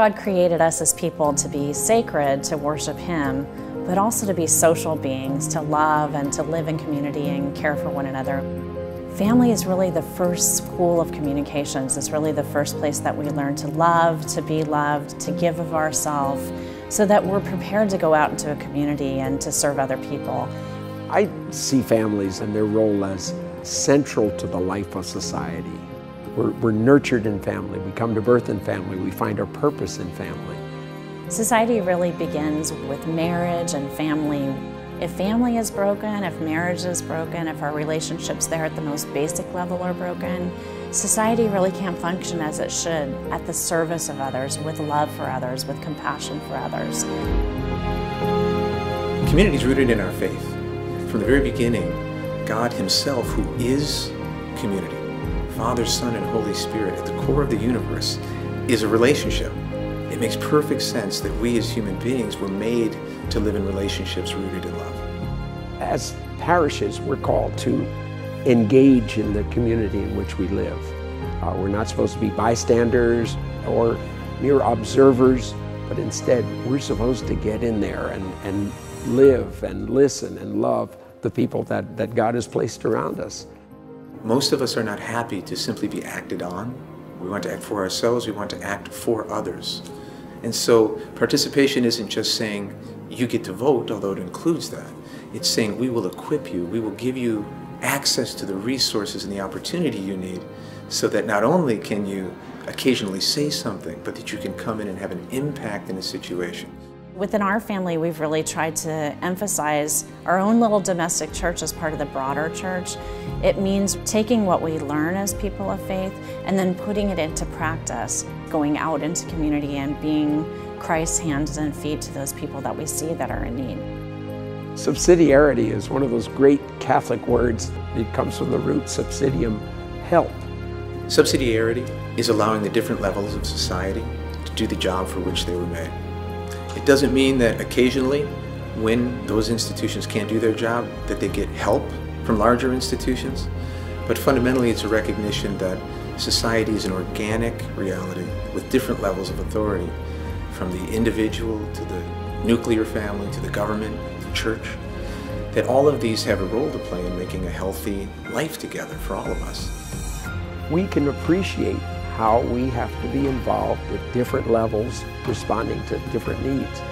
God created us as people to be sacred, to worship Him, but also to be social beings, to love and to live in community and care for one another. Family is really the first school of communications. It's really the first place that we learn to love, to be loved, to give of ourselves, so that we're prepared to go out into a community and to serve other people. I see families and their role as central to the life of society. We're, we're nurtured in family, we come to birth in family, we find our purpose in family. Society really begins with marriage and family. If family is broken, if marriage is broken, if our relationships there at the most basic level are broken, society really can't function as it should at the service of others, with love for others, with compassion for others. Community is rooted in our faith. From the very beginning, God Himself, who is community, Father, Son, and Holy Spirit at the core of the universe is a relationship. It makes perfect sense that we as human beings were made to live in relationships rooted in love. As parishes, we're called to engage in the community in which we live. Uh, we're not supposed to be bystanders or mere observers, but instead we're supposed to get in there and, and live and listen and love the people that, that God has placed around us. Most of us are not happy to simply be acted on. We want to act for ourselves, we want to act for others. And so participation isn't just saying you get to vote, although it includes that. It's saying we will equip you, we will give you access to the resources and the opportunity you need so that not only can you occasionally say something, but that you can come in and have an impact in a situation. Within our family, we've really tried to emphasize our own little domestic church as part of the broader church. It means taking what we learn as people of faith and then putting it into practice, going out into community and being Christ's hands and feet to those people that we see that are in need. Subsidiarity is one of those great Catholic words. It comes from the root subsidium, help. Subsidiarity is allowing the different levels of society to do the job for which they were made. It doesn't mean that occasionally, when those institutions can't do their job, that they get help from larger institutions. But fundamentally, it's a recognition that society is an organic reality with different levels of authority, from the individual to the nuclear family to the government, the church, that all of these have a role to play in making a healthy life together for all of us. We can appreciate how we have to be involved at different levels, responding to different needs.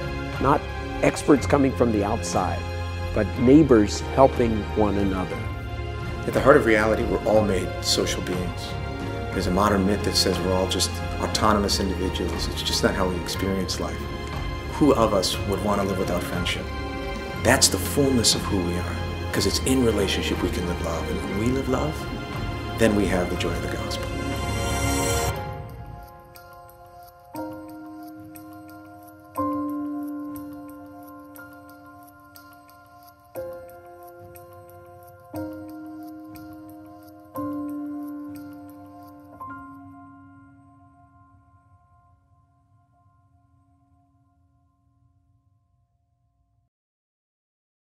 Not experts coming from the outside, but neighbors helping one another. At the heart of reality, we're all made social beings. There's a modern myth that says we're all just autonomous individuals. It's just not how we experience life. Who of us would want to live without friendship? That's the fullness of who we are, because it's in relationship we can live love. And when we live love, then we have the joy of the gospel.